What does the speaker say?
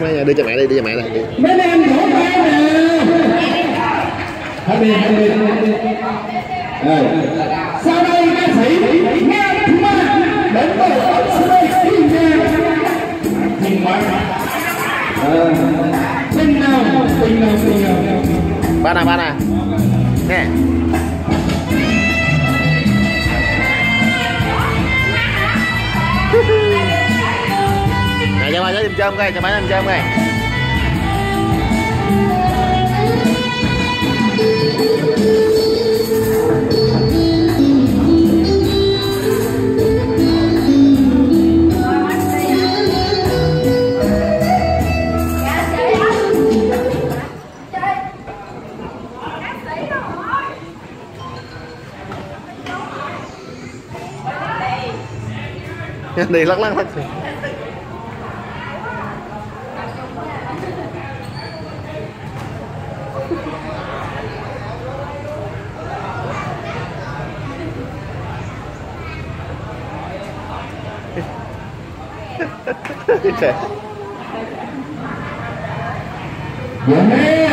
đưa cho mẹ đi đưa cho mẹ này mấy em vỗ tay nè. Hai bên hai bên sau đây ca sĩ nga thứ ba đến từ đây thiên nga thiên ngoại bên nào bên nào bên nào. Ba nè máy nè nè nè cho ba cháu giùm chôm coi cho em giùm đi lắc lắc lắc. Dạ mẹ